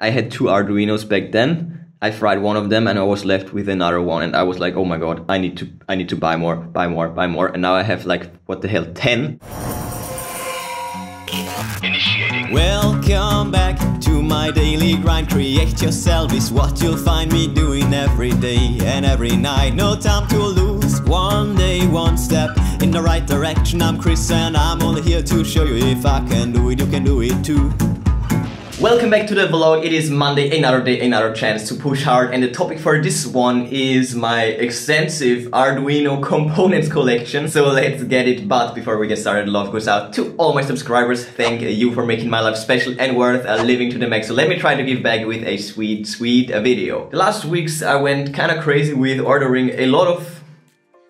I had two Arduinos back then. I fried one of them and I was left with another one and I was like, oh my god, I need to I need to buy more, buy more, buy more. And now I have like what the hell, 10? Initiating. Welcome back to my daily grind. Create yourself is what you'll find me doing every day and every night. No time to lose. One day, one step in the right direction. I'm Chris and I'm only here to show you if I can do it, you can do it too. Welcome back to the vlog. It is Monday, another day, another chance to push hard. And the topic for this one is my extensive Arduino components collection. So let's get it. But before we get started, love goes out to all my subscribers. Thank you for making my life special and worth living to the max. So let me try to give back with a sweet, sweet video. The last weeks I went kind of crazy with ordering a lot of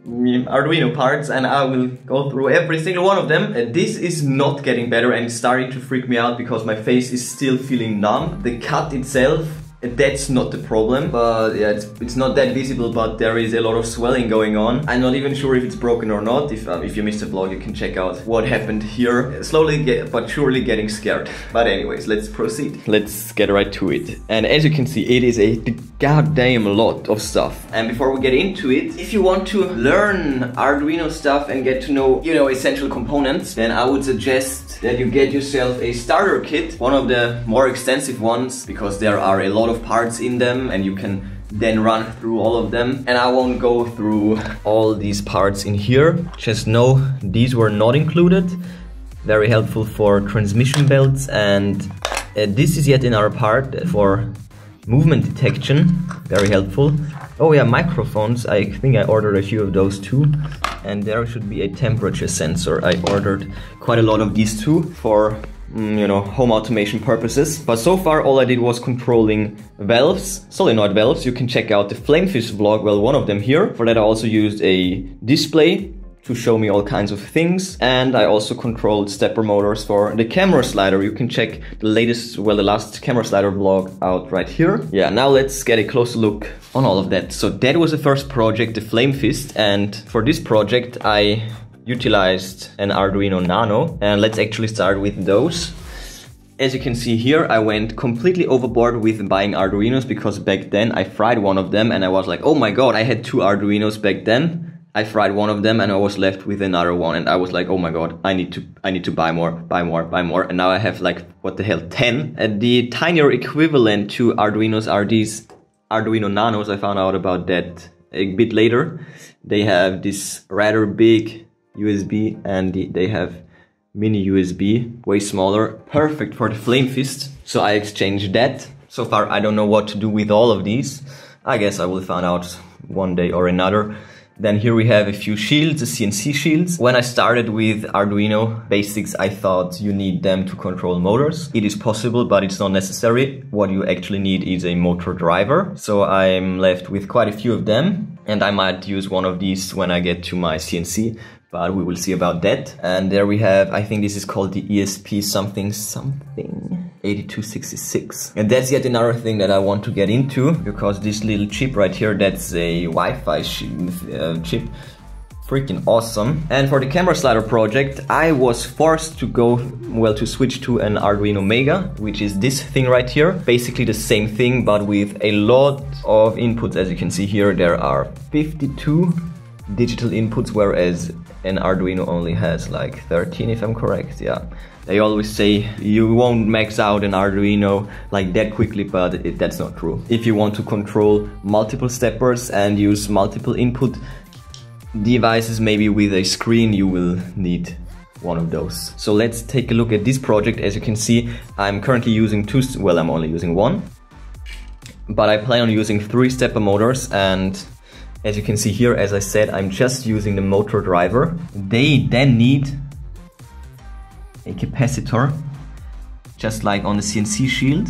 Mm, Arduino parts and I will go through every single one of them. And this is not getting better and it's starting to freak me out because my face is still feeling numb. The cut itself that's not the problem, but yeah, it's, it's not that visible, but there is a lot of swelling going on. I'm not even sure if it's broken or not. If, uh, if you missed the vlog, you can check out what happened here. Slowly get, but surely getting scared. But anyways, let's proceed. Let's get right to it. And as you can see, it is a goddamn lot of stuff. And before we get into it, if you want to learn Arduino stuff and get to know, you know, essential components, then I would suggest that you get yourself a starter kit, one of the more extensive ones, because there are a lot lot of parts in them and you can then run through all of them. And I won't go through all these parts in here. Just know these were not included. Very helpful for transmission belts. And uh, this is yet another part for movement detection. Very helpful. Oh yeah microphones. I think I ordered a few of those too. And there should be a temperature sensor. I ordered quite a lot of these too for Mm, you know, home automation purposes. But so far all I did was controlling valves, solenoid valves. You can check out the Flame Fist vlog, well one of them here. For that I also used a display to show me all kinds of things. And I also controlled stepper motors for the camera slider. You can check the latest, well, the last camera slider vlog out right here. Yeah, now let's get a closer look on all of that. So that was the first project, the Flame Fist. And for this project, I utilized an Arduino Nano and let's actually start with those. As you can see here, I went completely overboard with buying Arduinos because back then I fried one of them and I was like, oh my god, I had two Arduinos back then. I fried one of them and I was left with another one and I was like, oh my god, I need to I need to buy more, buy more, buy more. And now I have like what the hell, 10. And the tinier equivalent to Arduinos are these Arduino Nanos. I found out about that a bit later. They have this rather big USB and they have mini USB, way smaller, perfect for the Flame Fist. So I exchanged that. So far I don't know what to do with all of these. I guess I will find out one day or another. Then here we have a few shields, the CNC shields. When I started with Arduino basics, I thought you need them to control motors. It is possible, but it's not necessary. What you actually need is a motor driver. So I'm left with quite a few of them and I might use one of these when I get to my CNC but we will see about that. And there we have, I think this is called the ESP something something 8266. And that's yet another thing that I want to get into because this little chip right here, that's a Wi-Fi uh, chip. Freaking awesome. And for the camera slider project, I was forced to go, well, to switch to an Arduino Mega, which is this thing right here. Basically the same thing, but with a lot of inputs. As you can see here, there are 52 digital inputs, whereas an Arduino only has like 13 if I'm correct, yeah. They always say you won't max out an Arduino like that quickly, but it, that's not true. If you want to control multiple steppers and use multiple input devices, maybe with a screen, you will need one of those. So let's take a look at this project. As you can see, I'm currently using two, well, I'm only using one, but I plan on using three stepper motors and as you can see here, as I said, I'm just using the motor driver. They then need a capacitor, just like on the CNC shield.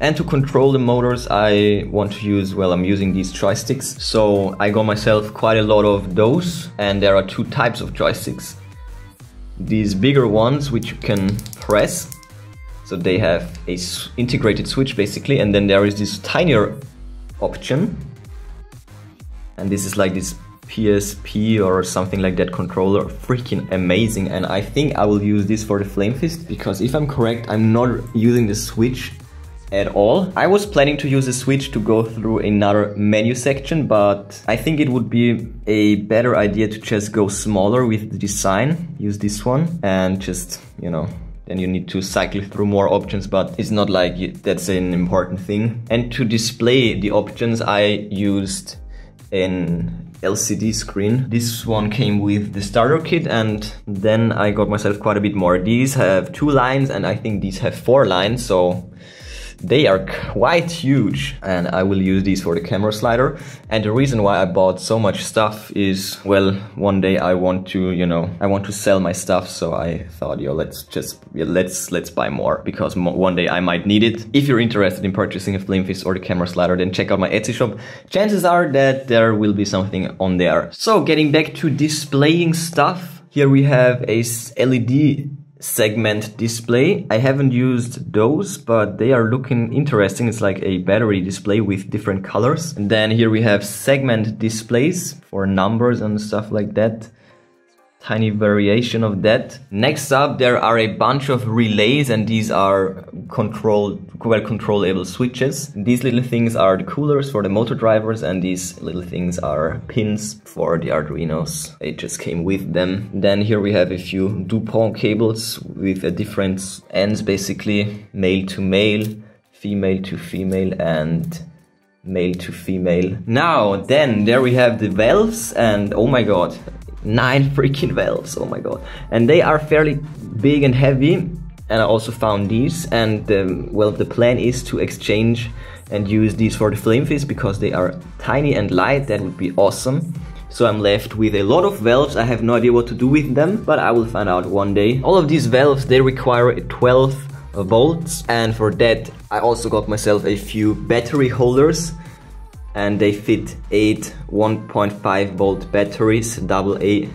And to control the motors, I want to use, well, I'm using these joysticks. So I got myself quite a lot of those. And there are two types of joysticks. These bigger ones, which you can press. So they have a integrated switch basically. And then there is this tinier option and this is like this PSP or something like that controller freaking amazing and I think I will use this for the Flame Fist because if I'm correct I'm not using the switch at all. I was planning to use a switch to go through another menu section, but I think it would be a better idea to just go smaller with the design. Use this one and just, you know, then you need to cycle through more options, but it's not like that's an important thing. And to display the options, I used an LCD screen. This one came with the starter kit and then I got myself quite a bit more. These have two lines and I think these have four lines, so they are quite huge and I will use these for the camera slider. And the reason why I bought so much stuff is, well, one day I want to, you know, I want to sell my stuff. So I thought, yo, let's just, yeah, let's, let's buy more because one day I might need it. If you're interested in purchasing a flame fist or the camera slider, then check out my Etsy shop. Chances are that there will be something on there. So getting back to displaying stuff, here we have a LED segment display. I haven't used those, but they are looking interesting. It's like a battery display with different colors. And then here we have segment displays for numbers and stuff like that tiny variation of that. Next up, there are a bunch of relays and these are controlled, well controllable switches. These little things are the coolers for the motor drivers and these little things are pins for the Arduinos. They just came with them. Then here we have a few DuPont cables with a different ends basically, male to male, female to female and male to female. Now, then, there we have the valves and oh my god, nine freaking valves oh my god. And they are fairly big and heavy and I also found these and um, well the plan is to exchange and use these for the flame fist because they are tiny and light. That would be awesome. So I'm left with a lot of valves I have no idea what to do with them but I will find out one day. All of these valves they require 12 volts and for that I also got myself a few battery holders and they fit 8 1.5 volt batteries double A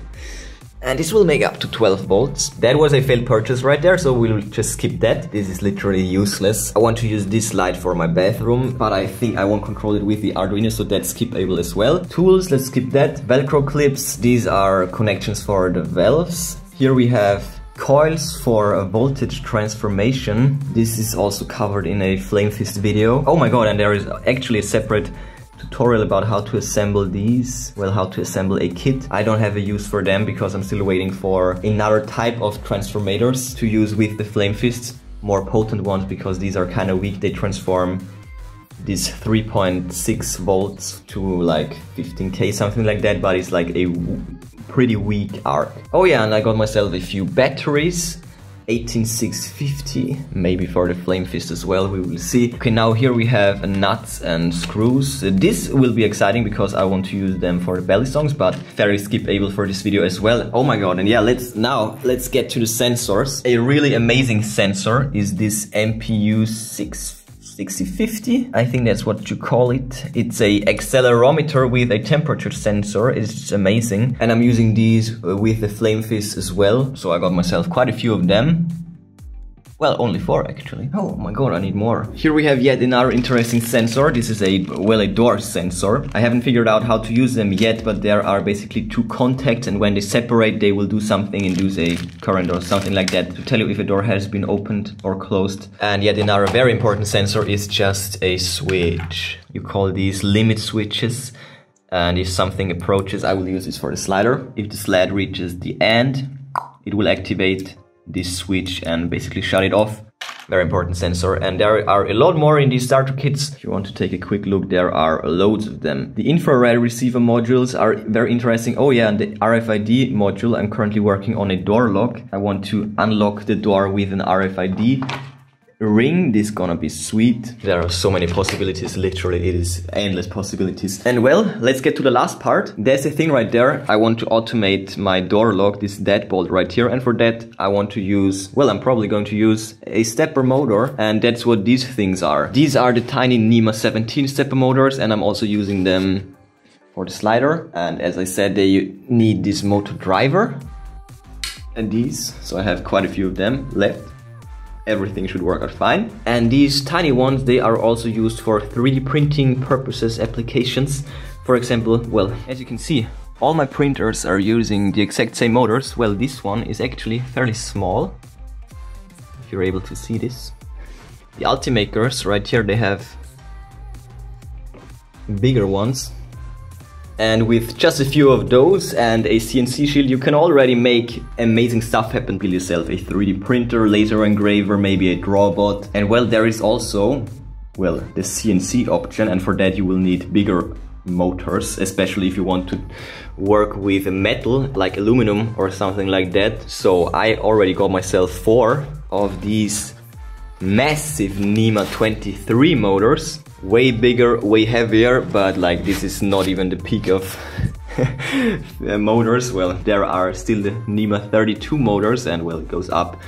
and this will make up to 12 volts. That was a failed purchase right there, so we'll just skip that. This is literally useless. I want to use this light for my bathroom, but I think I won't control it with the Arduino, so that's skippable as well. Tools, let's skip that. Velcro clips, these are connections for the valves. Here we have coils for a voltage transformation. This is also covered in a Flame Fist video. Oh my god, and there is actually a separate tutorial about how to assemble these, well how to assemble a kit. I don't have a use for them because I'm still waiting for another type of transformators to use with the Flame Fists, more potent ones because these are kind of weak, they transform these 3.6 volts to like 15k something like that but it's like a pretty weak arc. Oh yeah and I got myself a few batteries 18650 maybe for the flame fist as well we will see. Okay now here we have nuts and screws. This will be exciting because i want to use them for the belly songs but very skipable for this video as well. Oh my god and yeah let's now let's get to the sensors. A really amazing sensor is this mpu 6 6050 I think that's what you call it. It's a accelerometer with a temperature sensor. It's amazing. And I'm using these uh, with the flame fist as well. So I got myself quite a few of them well, only four actually. Oh my god, I need more. Here we have yet another interesting sensor. This is a, well, a door sensor. I haven't figured out how to use them yet, but there are basically two contacts and when they separate, they will do something, induce a current or something like that to tell you if a door has been opened or closed. And yet another very important sensor is just a switch. You call these limit switches and if something approaches, I will use this for the slider. If the sled reaches the end, it will activate this switch and basically shut it off. Very important sensor. And there are a lot more in these starter kits. If you want to take a quick look, there are loads of them. The infrared receiver modules are very interesting. Oh yeah, and the RFID module. I'm currently working on a door lock. I want to unlock the door with an RFID ring this gonna be sweet. There are so many possibilities literally it is endless possibilities. And well let's get to the last part. There's a thing right there. I want to automate my door lock this deadbolt right here. And for that i want to use well i'm probably going to use a stepper motor. And that's what these things are. These are the tiny NEMA 17 stepper motors. And i'm also using them for the slider. And as i said they need this motor driver. And these so i have quite a few of them left everything should work out fine. And these tiny ones, they are also used for 3D printing purposes, applications. For example, well, as you can see, all my printers are using the exact same motors. Well, this one is actually fairly small, if you're able to see this. The Ultimakers, right here, they have bigger ones. And with just a few of those and a CNC shield, you can already make amazing stuff happen. Build yourself a 3D printer, laser engraver, maybe a drawbot. And well, there is also, well, the CNC option. And for that, you will need bigger motors, especially if you want to work with a metal like aluminum or something like that. So I already got myself four of these massive NEMA 23 motors. Way bigger, way heavier, but like this is not even the peak of motors. Well, there are still the NEMA 32 motors and well, it goes up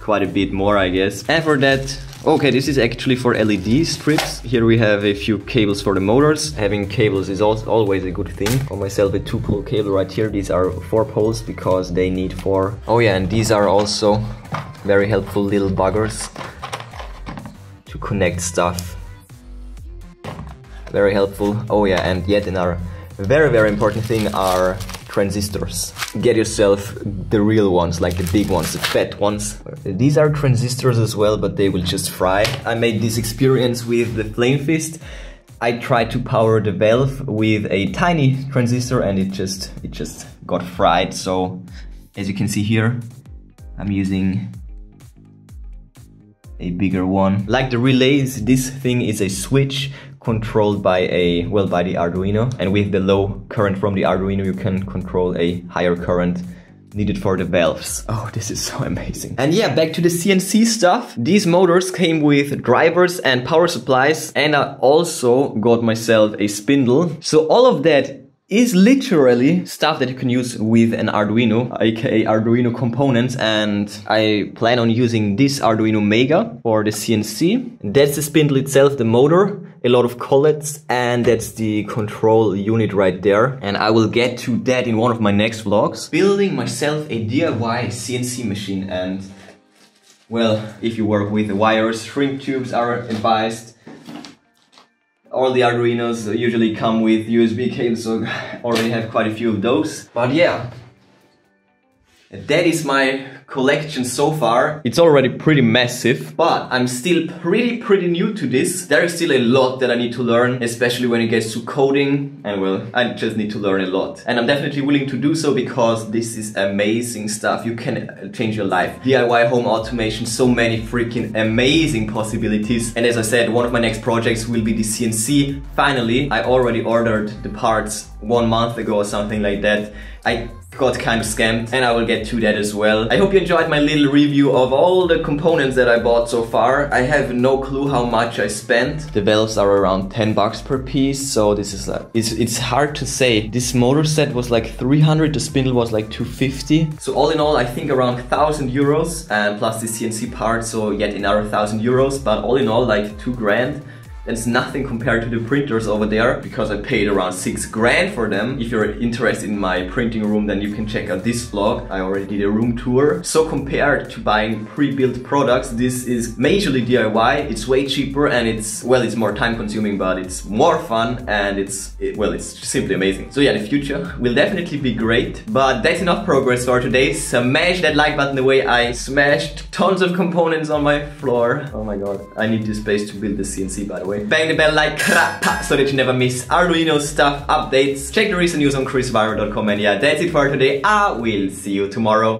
quite a bit more, I guess. And for that, okay, this is actually for LED strips. Here we have a few cables for the motors. Having cables is always a good thing. For myself, a two pole cable right here. These are four poles because they need four. Oh yeah, and these are also very helpful little buggers to connect stuff. Very helpful. Oh yeah, and yet another very, very important thing are transistors. Get yourself the real ones, like the big ones, the fat ones. These are transistors as well, but they will just fry. I made this experience with the Flame Fist. I tried to power the valve with a tiny transistor and it just it just got fried. So as you can see here, I'm using a bigger one. Like the relays, this thing is a switch controlled by a, well, by the Arduino. And with the low current from the Arduino, you can control a higher current needed for the valves. Oh, this is so amazing. And yeah, back to the CNC stuff. These motors came with drivers and power supplies. And I also got myself a spindle. So all of that is literally stuff that you can use with an Arduino, aka Arduino components, and I plan on using this Arduino Mega for the CNC. That's the spindle itself, the motor, a lot of collets, and that's the control unit right there. And I will get to that in one of my next vlogs. Building myself a DIY CNC machine and well, if you work with wires, shrink tubes are advised all the Arduinos usually come with USB cables, so I already have quite a few of those. But yeah, that is my collection so far. It's already pretty massive, but I'm still pretty, pretty new to this. There is still a lot that I need to learn, especially when it gets to coding. And well, I just need to learn a lot. And I'm definitely willing to do so because this is amazing stuff. You can change your life. DIY home automation, so many freaking amazing possibilities. And as I said, one of my next projects will be the CNC. Finally, I already ordered the parts one month ago or something like that. I got kind of scammed and I will get to that as well. I hope you enjoyed my little review of all the components that I bought so far. I have no clue how much I spent. The valves are around 10 bucks per piece, so this is like, it's, it's hard to say. This motor set was like 300, the spindle was like 250. So all in all, I think around 1000 euros and plus the CNC part, so yet another 1000 euros, but all in all like two grand. That's nothing compared to the printers over there because I paid around six grand for them. If you're interested in my printing room, then you can check out this vlog. I already did a room tour. So compared to buying pre-built products, this is majorly DIY. It's way cheaper and it's, well, it's more time consuming, but it's more fun and it's, it, well, it's simply amazing. So yeah, the future will definitely be great, but that's enough progress for today. Smash that like button the way I smashed tons of components on my floor. Oh my god, I need this space to build the CNC by the way way. Bang the bell like crap so that you never miss Arduino stuff updates. Check the recent news on chrisviral.com and yeah, that's it for today. I will see you tomorrow.